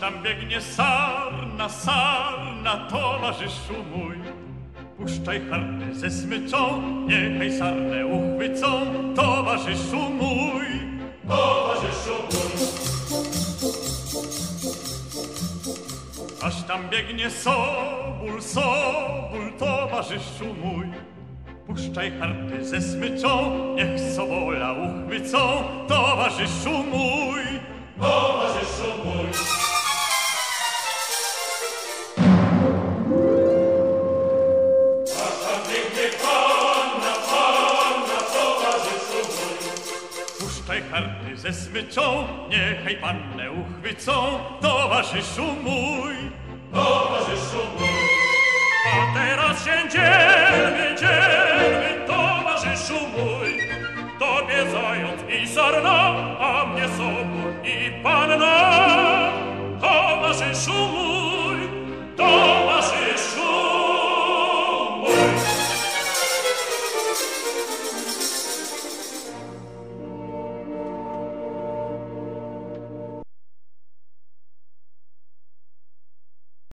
tam biegnie sarna, sarna, towarzyszu mój. Puszczaj harpy ze smyczą, niechaj sarnę uchwycą, towarzyszu mój. Towarzyszu mój. Aż tam biegnie soból, soból, towarzyszu mój. Puszczaj harpy ze smyczą, niech sobola uchwycą, towarzyszu mój. Towarzyszu ze smyczą, niechaj pannę uchwycą, towarzyszu mój. Towarzyszu mój. A teraz się dzielmy, dzielmy, towarzyszu mój. Tobie zając i sarna, a mnie sobór i panna, towarzyszu mój.